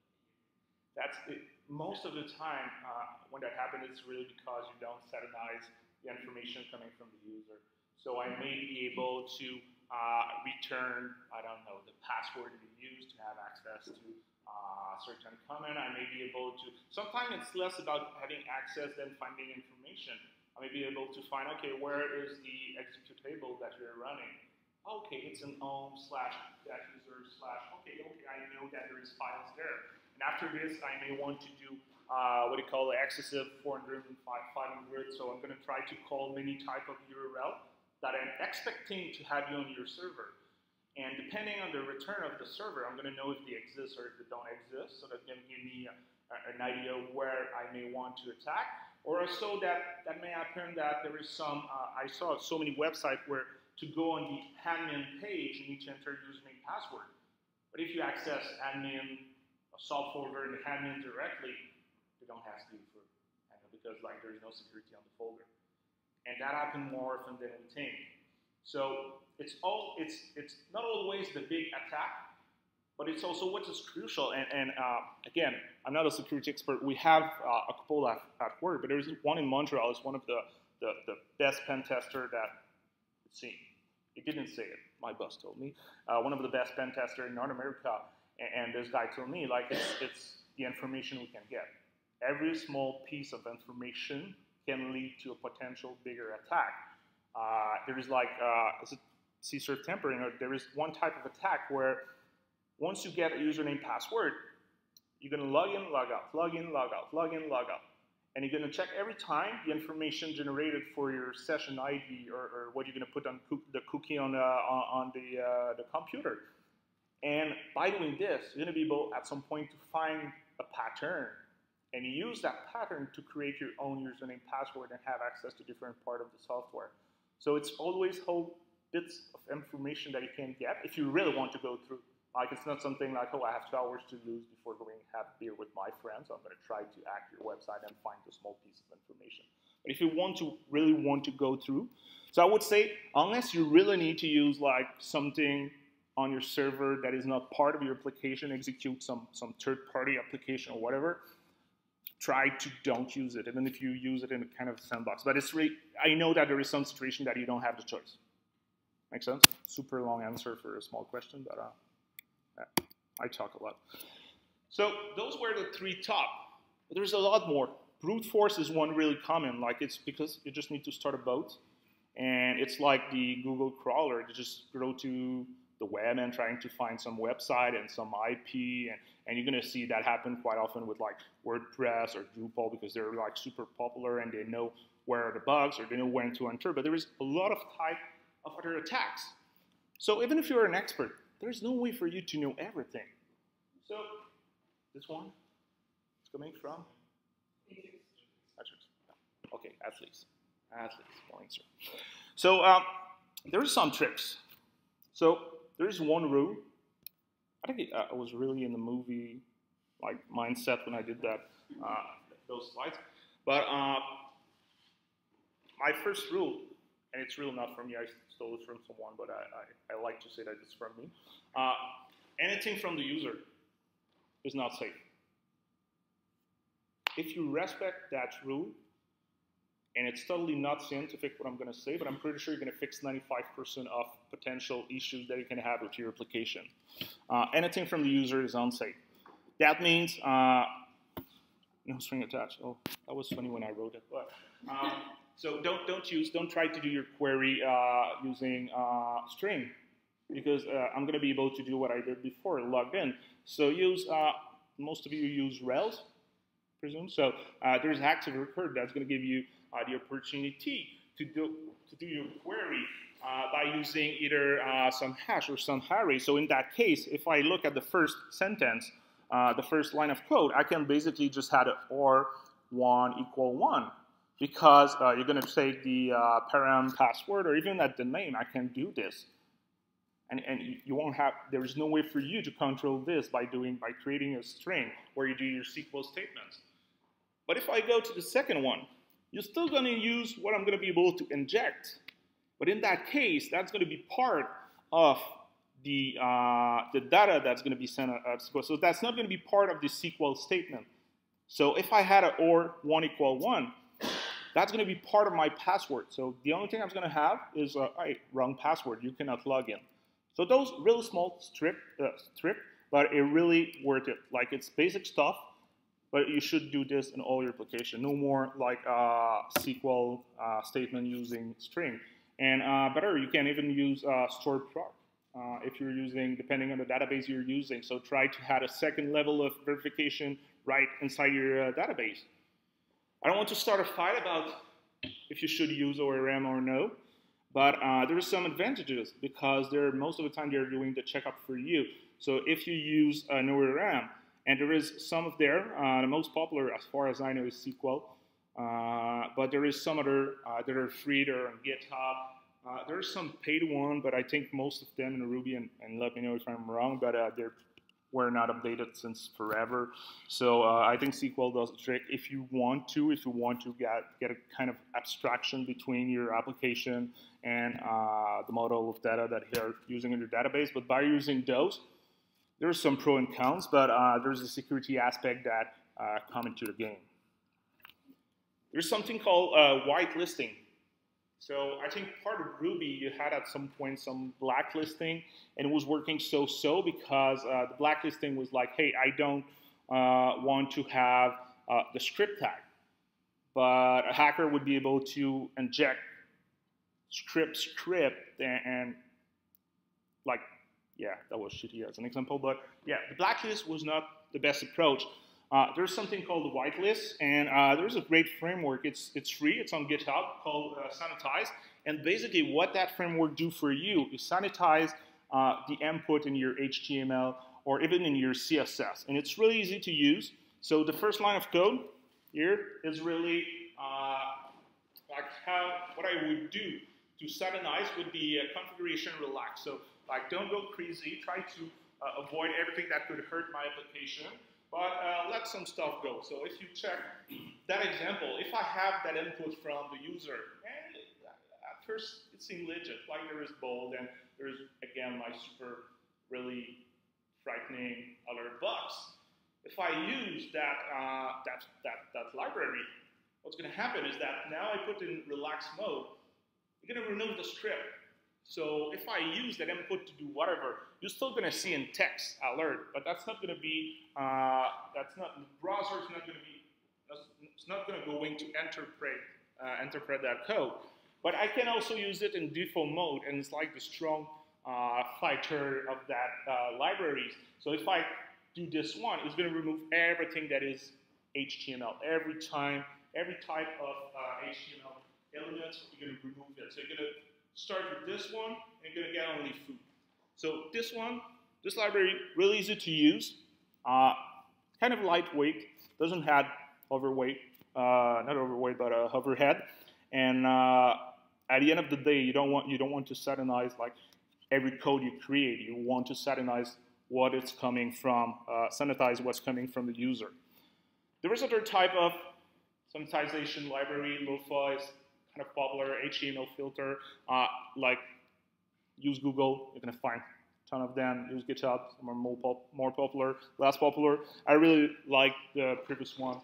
That's it. Most of the time, uh, when that happens, it's really because you don't sanitize the information coming from the user. So I may be able to uh, return, I don't know, the password you use to have access to uh, certain comment. I may be able to, sometimes it's less about having access than finding information. I may be able to find, okay, where is the executable that you're running? Okay, it's an om slash that user slash, okay, okay, I know that there is files there. And after this, I may want to do uh, what do you call it, excessive 400 and 500. So I'm going to try to call many type of URL that I'm expecting to have you on your server. And depending on the return of the server, I'm going to know if they exist or if they don't exist. So that can give me an idea where I may want to attack. Or so that, that may happen that there is some, uh, I saw so many websites where to go on the admin page, you need to enter username password. But if you access admin, a subfolder in the admin directly, you don't have to for admin because like there is no security on the folder. And that happens more often than we think. So it's all it's it's not always the big attack, but it's also what is crucial. And, and uh, again, I'm not a security expert. We have uh, a couple at, at work, but there's one in Montreal. It's one of the, the, the best pen tester that seen. It didn't say it. My boss told me. Uh, one of the best pen tester in North America. And, and this guy told me, like, it's, it's the information we can get. Every small piece of information can lead to a potential bigger attack. Uh, there is like uh, CSRF tampering, or there is one type of attack where once you get a username password, you're to log in, log out, log in, log out, log in, log out. And you're going to check every time the information generated for your session ID or, or what you're going to put on the cookie on, uh, on, the, uh, the computer. And by doing this, you're to be able at some point to find a pattern and use that pattern to create your own username password and have access to different part of the software. So it's always whole bits of information that you can get if you really want to go through. Like it's not something like, oh, I have two hours to lose before going have beer with my friends. I'm going to try to hack your website and find a small piece of information. But if you want to really want to go through, so I would say unless you really need to use like something on your server that is not part of your application, execute some some third-party application or whatever, try to don't use it, even if you use it in a kind of sandbox. But it's really, I know that there is some situation that you don't have the choice. Make sense? Super long answer for a small question, but uh, I talk a lot. So those were the three top. There's a lot more. Brute force is one really common. Like it's because you just need to start a boat, and it's like the Google crawler. You just go to the web and trying to find some website and some IP, and, and you're gonna see that happen quite often with like WordPress or Drupal because they're like super popular and they know where are the bugs or they know when to enter. But there is a lot of type of other attacks. So even if you're an expert, there's no way for you to know everything. So this one is coming from Okay, athletes. Athletes, point sir. So um, there are some tricks. So there is one rule. I think uh, was really in the movie like mindset when I did that uh, those slides. But uh, my first rule and it's really not from me. I stole it from someone, but I, I, I like to say that it's from me. Uh, anything from the user is not safe. If you respect that rule, and it's totally not scientific what I'm going to say, but I'm pretty sure you're going to fix 95% of potential issues that you can have with your application. Uh, anything from the user is unsafe. That means uh, no string attached. Oh, that was funny when I wrote it, but. Um, so don't, don't use, don't try to do your query uh, using uh, string because uh, I'm going to be able to do what I did before, logged in. So use, uh, most of you use Rails, presume. So there's active record that's going to give you uh, the opportunity to do, to do your query by using either some hash or some array. So in that case, if I look at the first sentence, the first line of code, I can basically just add or one equal one because uh, you're going to take the uh, param password or even at the name, I can do this. And, and you won't have, there is no way for you to control this by doing, by creating a string where you do your SQL statements. But if I go to the second one, you're still going to use what I'm going to be able to inject. But in that case, that's going to be part of the, uh, the data that's going to be sent out SQL. So that's not going to be part of the SQL statement. So if I had an or 1 equal 1, that's going to be part of my password. So the only thing I'm going to have is, uh, wrong password. You cannot log in. So those really small strip, uh, strip, but it really worth it. Like it's basic stuff, but you should do this in all your application. No more like uh, SQL uh, statement using string. And uh, better, you can even use uh, stored proc. Uh, if you're using, depending on the database you're using. So try to add a second level of verification right inside your uh, database. I don't want to start a fight about if you should use ORM or no, but uh, there are some advantages because they're, most of the time they're doing the checkup for you. So if you use an ORM, and there is some of there, uh, the most popular as far as I know is Sequel, uh, but there is some other uh, that are free, they're on GitHub. Uh, there's some paid one, but I think most of them in Ruby, and, and let me know if I'm wrong, but uh, they're were not updated since forever. So uh, I think Sequel does the trick if you want to, if you want to get, get a kind of abstraction between your application and uh, the model of data that you're using in your database. But by using those, there's some pro and cons, but uh, there's a security aspect that uh, come into the game. There's something called uh, whitelisting. So I think part of Ruby, you had at some point some blacklisting, and it was working so-so because uh, the blacklisting was like, hey, I don't uh, want to have uh, the script tag. But a hacker would be able to inject script script and, and like, yeah, that was shitty as an example, but yeah, the blacklist was not the best approach. Uh, there's something called the whitelist, and uh, there's a great framework. It's it's free. It's on GitHub called uh, Sanitize. And basically, what that framework do for you is sanitize uh, the input in your HTML or even in your CSS, and it's really easy to use. So the first line of code here is really uh, like how what I would do to sanitize would be a configuration relax. So like don't go crazy. Try to uh, avoid everything that could hurt my application but uh, let some stuff go. So if you check that example, if I have that input from the user, and at first it legit, like there is bold and there's again my super really frightening alert box. If I use that, uh, that, that, that library, what's going to happen is that now I put in relax mode, you're going to remove the script so if I use that input to do whatever, you're still going to see in text alert, but that's not going to be, uh, that's not, the browser is not going to be, it's not going to go into interpret, uh, interpret that code. But I can also use it in default mode, and it's like the strong uh, fighter of that uh, libraries. So if I do this one, it's going to remove everything that is HTML. Every time, every type of HTML uh, elements, you're going to remove it. So you're going to start with this one and to get only food. So this one, this library, really easy to use. Uh, kind of lightweight, doesn't have overweight, uh, not overweight, but a hover head. And uh, at the end of the day, you don't want you don't want to sanitize like every code you create. You want to sanitize what it's coming from, uh, sanitize what's coming from the user. There is other type of sanitization library, Loofah, kind of popular HTML filter, uh, like use Google, you're gonna find a ton of them. Use GitHub, are more, pop more popular, less popular. I really like the previous one,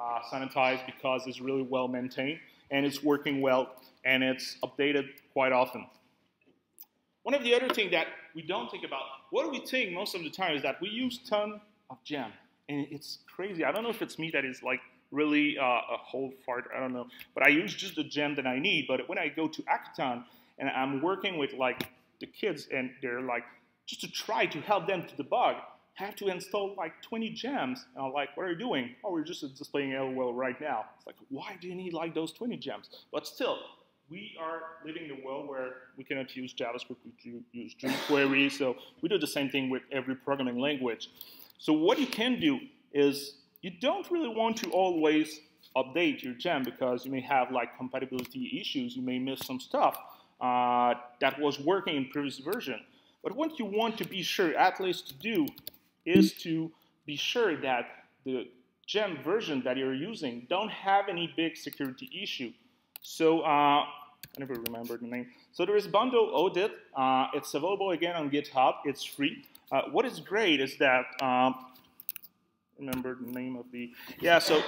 uh, Sanitize, because it's really well maintained and it's working well and it's updated quite often. One of the other things that we don't think about, what we think most of the time is that we use ton of gem, and it's crazy. I don't know if it's me that is like really uh, a whole fart, I don't know. But I use just the gem that I need. But when I go to Hackathon and I'm working with like the kids and they're like, just to try to help them to debug, have to install like 20 gems. And I'm like, what are you doing? Oh, we're just displaying LOL right now. It's like, why do you need like those 20 gems? But still, we are living in a world where we cannot use JavaScript, we use jQuery, so we do the same thing with every programming language. So what you can do is you don't really want to always update your gem because you may have like compatibility issues. You may miss some stuff uh, that was working in previous version. But what you want to be sure, at least to do, is to be sure that the gem version that you're using don't have any big security issue. So uh, I never remember the name. So there is Bundle Audit. Uh, it's available again on GitHub. It's free. Uh, what is great is that um, remember the name of the, yeah, so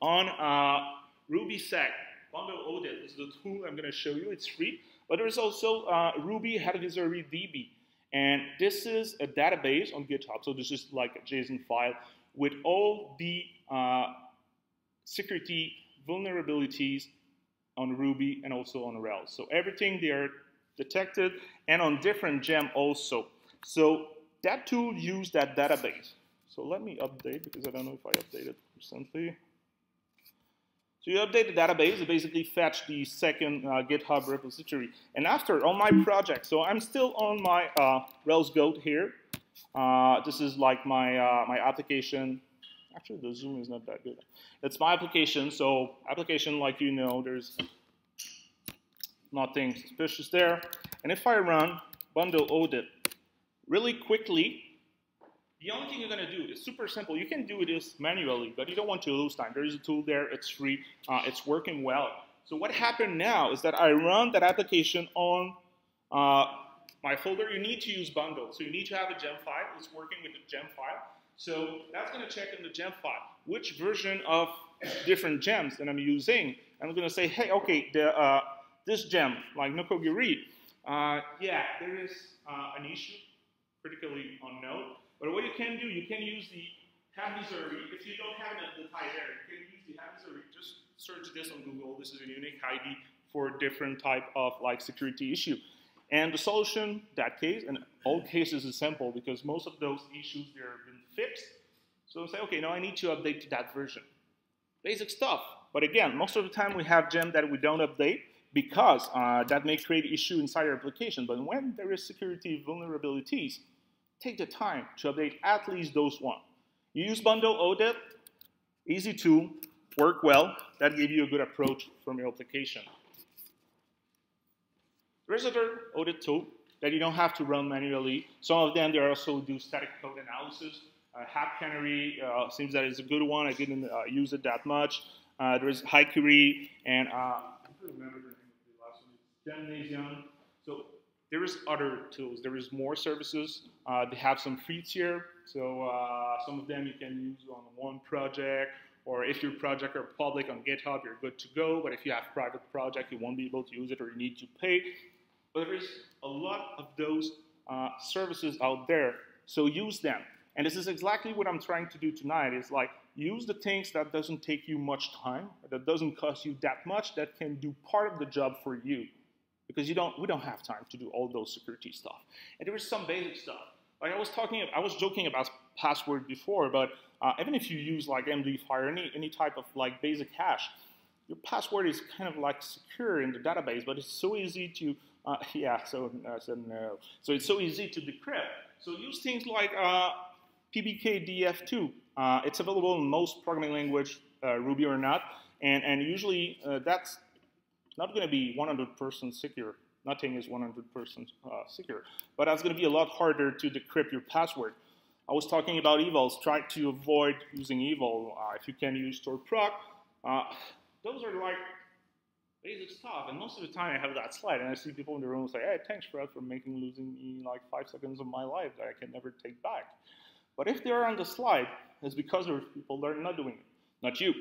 on uh, RubySec, Bundle Audit is the tool I'm going to show you. It's free, but there's also uh, Ruby Advisory DB. And this is a database on GitHub, so this is like a JSON file with all the uh, security vulnerabilities on Ruby and also on Rails. So everything they are detected and on different gem also. So that tool used that database. So let me update because I don't know if I updated recently. So you update the database, you basically fetch the second uh, GitHub repository. And after, on my project, so I'm still on my uh, RailsGoat here. Uh, this is like my, uh, my application. Actually, the zoom is not that good. It's my application, so application like you know, there's nothing suspicious there. And if I run bundle audit really quickly, the only thing you're going to do is super simple. You can do this manually, but you don't want to lose time. There is a tool there. It's free. Uh, it's working well. So what happened now is that I run that application on uh, my folder. You need to use bundle. So you need to have a gem file. It's working with the gem file. So that's going to check in the gem file which version of different gems that I'm using. I'm going to say, hey, okay, the, uh, this gem, like Nokogiri, uh, yeah, there is uh, an issue, particularly on unknown. But what you can do, you can use the Advisory. If you don't have type there, you can use the Advisory. Just search this on Google. This is a unique ID for different type of like security issue. And the solution, that case, and all cases is simple because most of those issues they have been fixed. So say, okay, now I need to update to that version. Basic stuff. But again, most of the time we have gem that we don't update because uh, that may create issue inside your application. But when there is security vulnerabilities, take the time to update at least those one. You use bundle audit, easy tool, work well. That gave you a good approach from your application. There's other audit tool that you don't have to run manually. Some of them, they also do static code analysis. Uh, App Canary uh, seems that it's a good one. I didn't uh, use it that much. Uh, there's Hakiri and uh, I remember the last one. Gemnasium. So there is other tools. There is more services. Uh, they have some free tier. So uh, some of them you can use on one project, or if your project are public on GitHub, you're good to go. But if you have private project, you won't be able to use it, or you need to pay. But there is a lot of those uh, services out there. So use them. And this is exactly what I'm trying to do tonight. Is like use the things that doesn't take you much time, that doesn't cost you that much, that can do part of the job for you because you don't, we don't have time to do all those security stuff. And there is some basic stuff. Like I was talking, I was joking about password before, but uh, even if you use like MD5 or any, any type of like basic hash, your password is kind of like secure in the database, but it's so easy to, uh, yeah, so, uh, so no. So it's so easy to decrypt. So use things like uh, PBKDF2. Uh, it's available in most programming language, uh, Ruby or not, and, and usually uh, that's not going to be 100% secure. Nothing is 100% uh, secure. But that's going to be a lot harder to decrypt your password. I was talking about evals. Try to avoid using eval. Uh, if you can use storeproc, uh, those are like basic stuff. And most of the time I have that slide and I see people in the room say, hey, thanks Fred for making losing me like five seconds of my life that I can never take back. But if they're on the slide, it's because there's people that are not doing it, not you.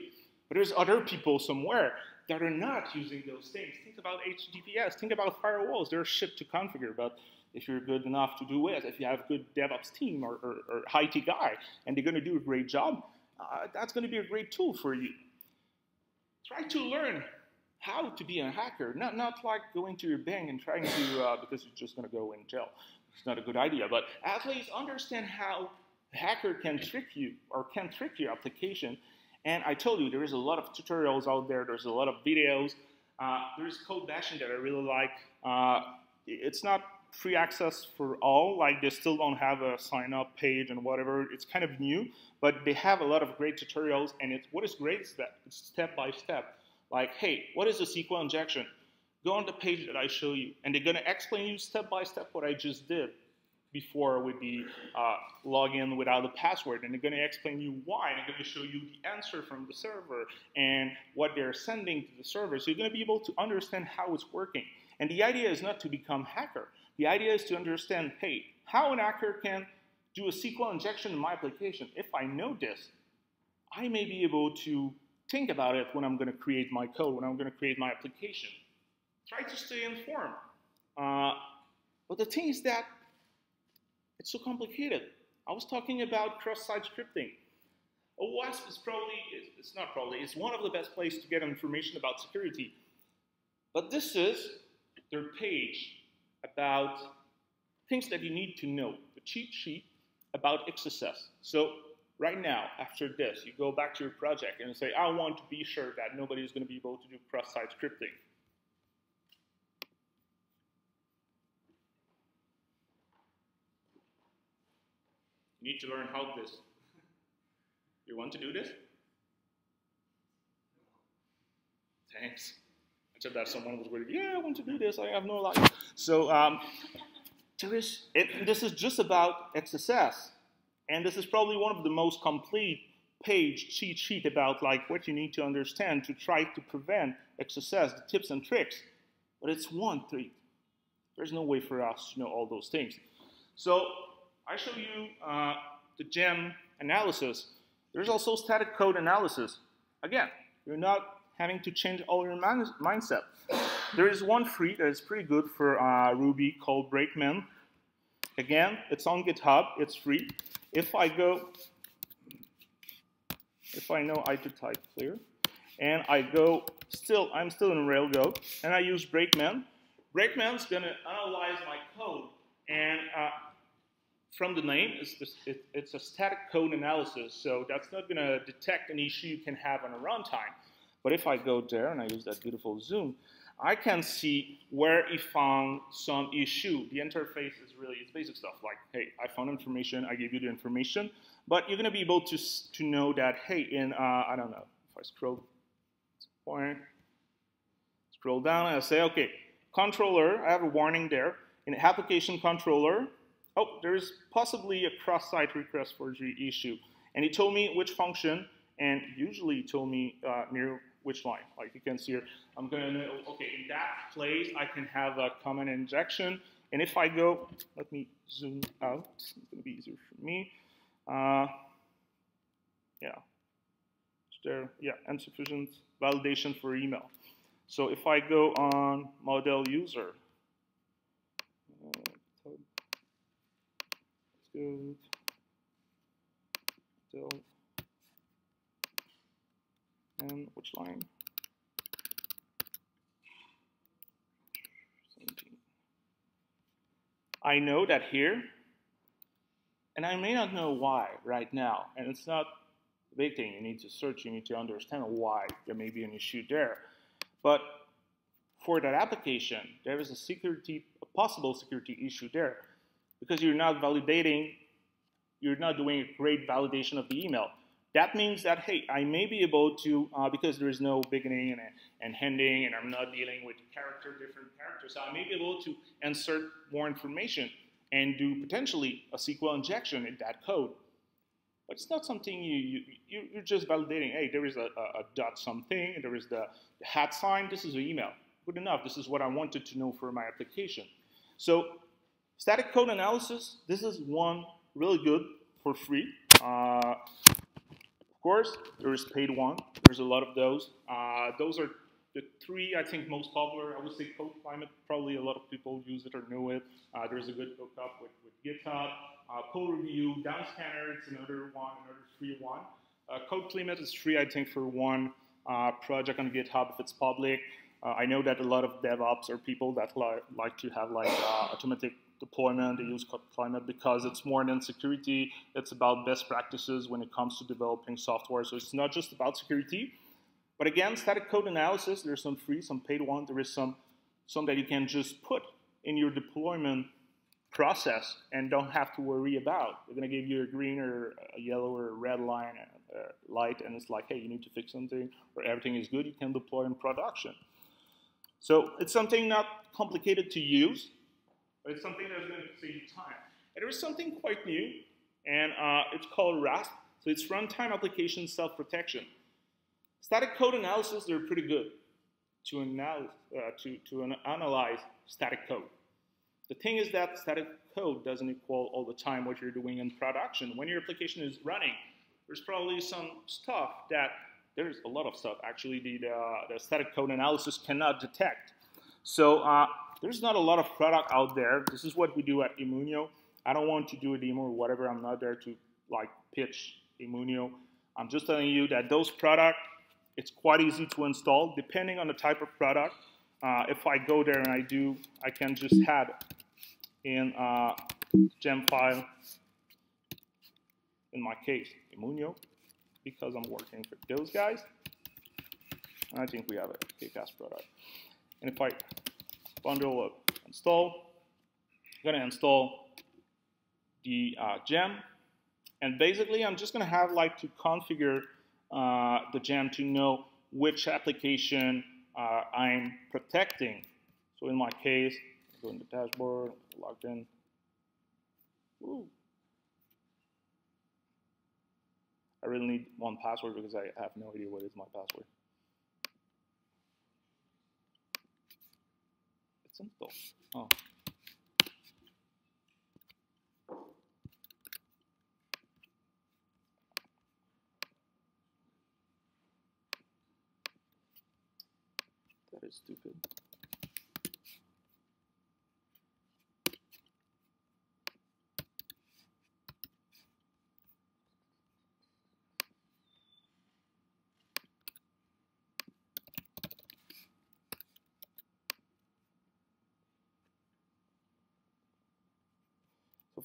But there's other people somewhere that are not using those things. Think about HTTPS, think about firewalls. They're shit to configure, but if you're good enough to do it, if you have a good DevOps team or, or, or IT guy, and they're going to do a great job, uh, that's going to be a great tool for you. Try to learn how to be a hacker, not, not like going to your bank and trying to, uh, because you're just going to go in jail. It's not a good idea, but at least understand how a hacker can trick you or can trick your application and I told you, there is a lot of tutorials out there. There's a lot of videos. Uh, there's Codebashing that I really like. Uh, it's not free access for all. Like they still don't have a sign up page and whatever. It's kind of new, but they have a lot of great tutorials. And it's, what is great is that it's step by step. Like, hey, what is a SQL injection? Go on the page that I show you, and they're going to explain you step by step what I just did before with the uh, login without a password. And they're going to explain you why. And they're going to show you the answer from the server and what they're sending to the server. So you're going to be able to understand how it's working. And the idea is not to become hacker. The idea is to understand, hey, how an hacker can do a SQL injection in my application. If I know this, I may be able to think about it when I'm going to create my code, when I'm going to create my application. Try to stay informed. Uh, but the thing is that it's so complicated. I was talking about cross-site scripting. OWASP is probably, it's not probably, it's one of the best places to get information about security. But this is their page about things that you need to know, the cheat sheet about XSS. So right now, after this, you go back to your project and say, I want to be sure that nobody is going to be able to do cross-site scripting. You need to learn how this. You want to do this? Thanks. I said that someone was really, yeah, I want to do this. I have no life. So um, it, this is just about XSS. And this is probably one of the most complete page cheat sheet about like what you need to understand to try to prevent XSS, the tips and tricks. But it's one thing. There's no way for us to know all those things. So I show you uh, the gem analysis. There's also static code analysis. Again, you're not having to change all your mindset. There is one free that is pretty good for uh, Ruby called Brakeman. Again, it's on GitHub, it's free. If I go, if I know I to type clear, and I go, still, I'm still in RailsGoat, and I use Brakeman. Brakeman's going to analyze my code, and uh, from the name, it's, it, it's a static code analysis, so that's not going to detect an issue you can have on a runtime. But if I go there and I use that beautiful zoom, I can see where he found some issue. The interface is really, it's basic stuff like, hey, I found information, I gave you the information, but you're gonna be able to, to know that, hey, in, uh, I don't know, if I scroll, scroll down and I say, okay, controller, I have a warning there. In application controller, oh, there's possibly a cross-site request forgery issue. And he told me which function, and usually told me uh, near which line. Like you can see here, I'm gonna know, okay, in that place, I can have a common injection. And if I go, let me zoom out, it's gonna be easier for me. Uh, yeah, there, yeah, insufficient validation for email. So if I go on model user, uh, good. And which line? 17. I know that here, and I may not know why right now, and it's not a big thing. You need to search, you need to understand why there may be an issue there. But for that application, there is a security, a possible security issue there because you're not validating, you're not doing a great validation of the email. That means that, hey, I may be able to, uh, because there is no beginning and, and ending, and I'm not dealing with character, different characters, I may be able to insert more information and do potentially a SQL injection in that code. But it's not something you, you, you're just validating, hey, there is a, a, a dot something, there is the, the hat sign, this is an email. Good enough, this is what I wanted to know for my application. So static code analysis, this is one really good for free. Uh, of course, there is paid one. There's a lot of those. Uh, those are the three, I think, most popular. I would say Code Climate, probably a lot of people use it or know it. Uh, there's a good hookup with, with GitHub. Uh, Code Review, Downscanner, it's another one, another free one. Uh, Code Climate is free, I think, for one uh, project on GitHub if it's public. Uh, I know that a lot of DevOps or people that li like to have like uh, automatic deployment, they use climate because it's more than security. It's about best practices when it comes to developing software. So it's not just about security. But again, static code analysis, there's some free, some paid one. There is some, some that you can just put in your deployment process and don't have to worry about. They're going to give you a green or a yellow or a red line, uh, light, and it's like, hey, you need to fix something, or everything is good, you can deploy in production. So it's something not complicated to use but it's something that's going to save you time. And there is something quite new, and uh, it's called RASP. So it's Runtime Application Self-Protection. Static code analysis, they're pretty good to, uh, to, to an analyze static code. The thing is that static code doesn't equal all the time what you're doing in production. When your application is running, there's probably some stuff that, there's a lot of stuff actually the, the, the static code analysis cannot detect. So uh, there's not a lot of product out there. This is what we do at Immunio. I don't want to do a demo or whatever. I'm not there to like pitch Immunio. I'm just telling you that those product, it's quite easy to install depending on the type of product. Uh, if I go there and I do, I can just add in uh, gem file, in my case, Immunio, because I'm working for those guys. I think we have a kick-ass product. And if I bundle install. I'm going to install the uh, gem. And basically, I'm just going to have like to configure uh, the gem to know which application uh, I'm protecting. So in my case, go in the dashboard, logged in. Woo. I really need 1Password because I have no idea what is my password. That is stupid.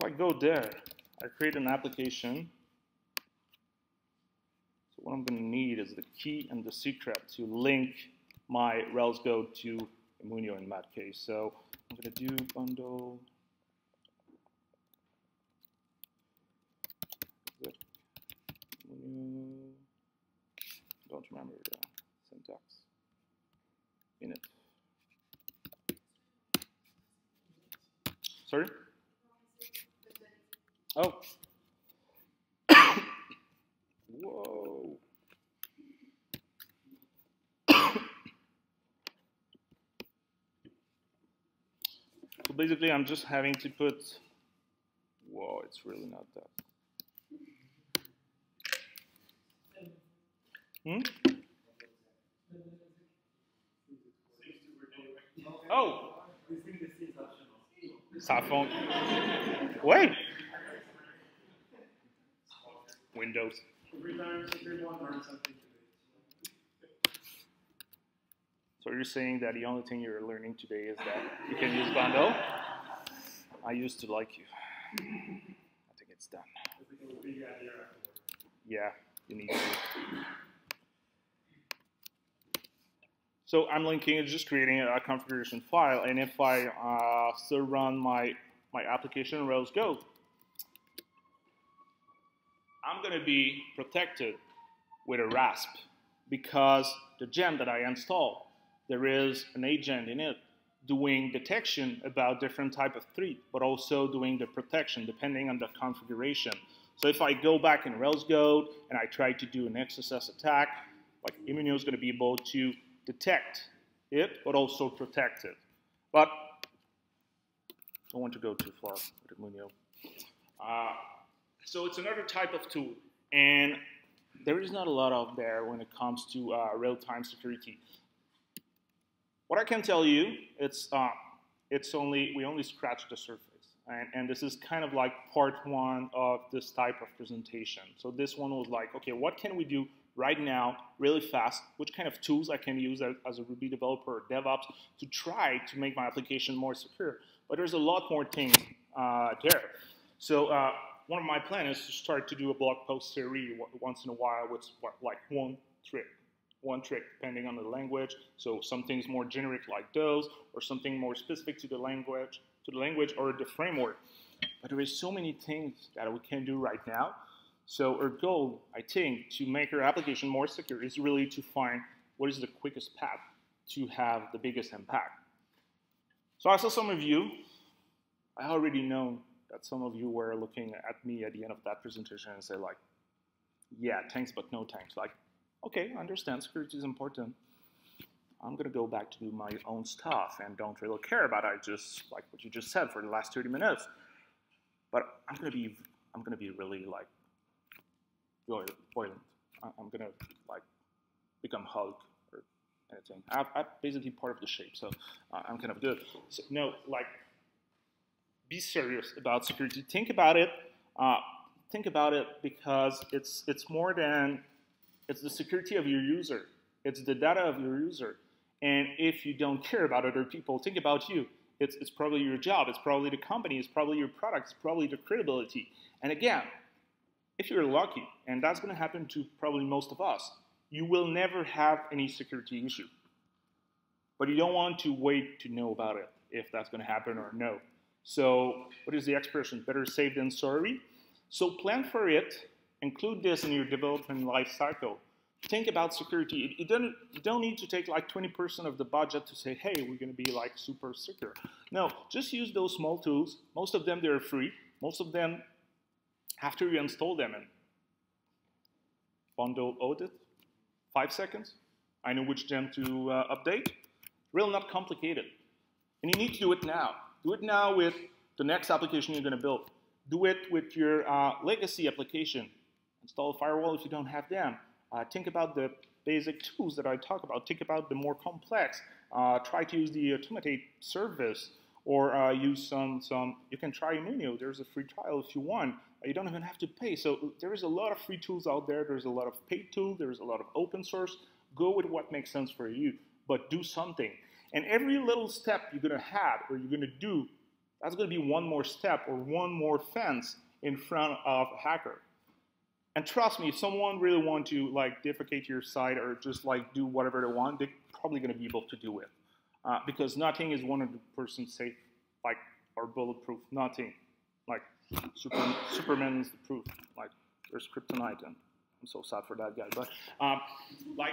If I go there, I create an application. So what I'm going to need is the key and the secret to link my Rails code to Immunio in that case. So I'm going to do bundle. Don't remember the syntax in it. Sorry? Oh. Whoa. so basically, I'm just having to put. Whoa, it's really not that. Hmm? Oh. Safon. Wait. Windows. So you're saying that the only thing you're learning today is that you can use bundle? I used to like you. I think it's done. Yeah, you need to. So I'm linking, it's just creating a configuration file, and if I uh, still run my, my application RailsGoat, I'm going to be protected with a RASP because the gem that I install, there is an agent in it doing detection about different type of threat, but also doing the protection depending on the configuration. So if I go back in RailsGoat and I try to do an XSS attack, like Immunio is going to be able to detect it, but also protect it. But I don't want to go too far with Immunio. Uh, so it's another type of tool, and there is not a lot out there when it comes to uh, real-time security. What I can tell you, it's uh, it's only we only scratched the surface, and, and this is kind of like part one of this type of presentation. So this one was like, okay, what can we do right now, really fast, which kind of tools I can use as, a Ruby developer or DevOps to try to make my application more secure. But there's a lot more things uh, there. So uh, one of my plans is to start to do a blog post series once in a while with like one trick, one trick depending on the language. So some things more generic like those, or something more specific to the language, to the language or the framework. But there is so many things that we can do right now so our goal, I think, to make our application more secure is really to find what is the quickest path to have the biggest impact. So I saw some of you, I already know that some of you were looking at me at the end of that presentation and say like, yeah, thanks, but no thanks. Like, okay, I understand security is important. I'm gonna go back to do my own stuff and don't really care about it. I just like what you just said for the last 30 minutes. But I'm gonna be I'm gonna be really like violent. I'm gonna like become Hulk or anything. I'm, I'm basically part of the shape, so uh, I'm kind of good. So, no, like, be serious about security. Think about it. Uh, think about it because it's it's more than it's the security of your user. It's the data of your user. And if you don't care about other people, think about you. It's, it's probably your job. It's probably the company. It's probably your product. It's probably the credibility. And again, if you're lucky, and that's going to happen to probably most of us, you will never have any security issue. But you don't want to wait to know about it if that's going to happen or no. So, what is the expression? Better safe than sorry. So, plan for it. Include this in your development life cycle. Think about security. You don't, you don't need to take like 20% of the budget to say, hey, we're going to be like super secure. No, just use those small tools. Most of them, they're free. Most of them after you install them in bundle audit, five seconds. I know which gem to uh, update. Really not complicated. And you need to do it now. Do it now with the next application you're going to build. Do it with your uh, legacy application. Install a firewall if you don't have them. Uh, think about the basic tools that I talk about. Think about the more complex. Uh, try to use the automate service or uh, use some, some, you can try Immunio. There's a free trial if you want. You don't even have to pay. So there is a lot of free tools out there. There's a lot of paid tools. There's a lot of open source. Go with what makes sense for you, but do something. And every little step you're going to have or you're going to do That's going to be one more step or one more fence in front of a hacker. And trust me, if someone really want to like defecate your site or just like do whatever they want, they're probably going to be able to do it. Uh, because nothing is 100% safe, like or bulletproof. Nothing. Like Super, Superman is the proof. Like there's kryptonite, and I'm so sad for that guy. But um, like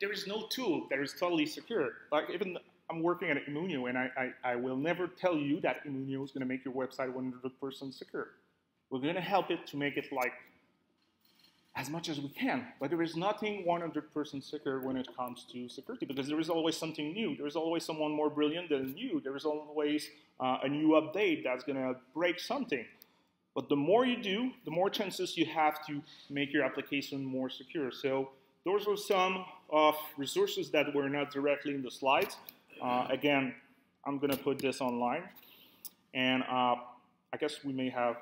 there is no tool that is totally secure. Like even I'm working at Immunio, and I, I, I will never tell you that Immunio is going to make your website 100% secure. We're going to help it to make it like as much as we can. But there is nothing 100% secure when it comes to security because there is always something new. There is always someone more brilliant than you. There is always uh, a new update that's going to break something. But the more you do, the more chances you have to make your application more secure. So those are some of resources that were not directly in the slides. Uh, again, I'm going to put this online. And uh, I guess we may have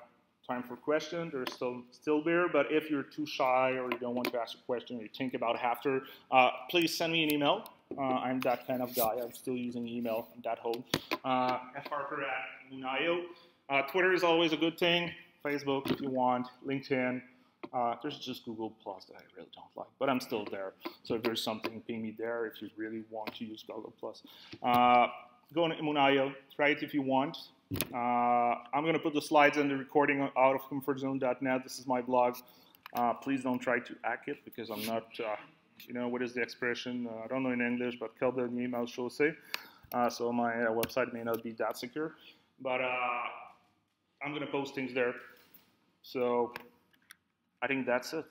time for questions. They're still still there, but if you're too shy or you don't want to ask a question or you think about after, uh, please send me an email. Uh, I'm that kind of guy. I'm still using email that hole. Uh, fharper at Immunio. Uh, Twitter is always a good thing. Facebook if you want. LinkedIn. Uh, there's just Google Plus that I really don't like, but I'm still there. So if there's something, ping me there if you really want to use Google Plus. Uh, go on Immunio. Try it if you want. Uh, I'm going to put the slides and the recording out of comfortzone.net. This is my blog. Uh, please don't try to hack it because I'm not, uh, you know, what is the expression? Uh, I don't know in English, but quel dernier mal chaussé. So my website may not be that secure. But I'm going to post things there. So I think that's it.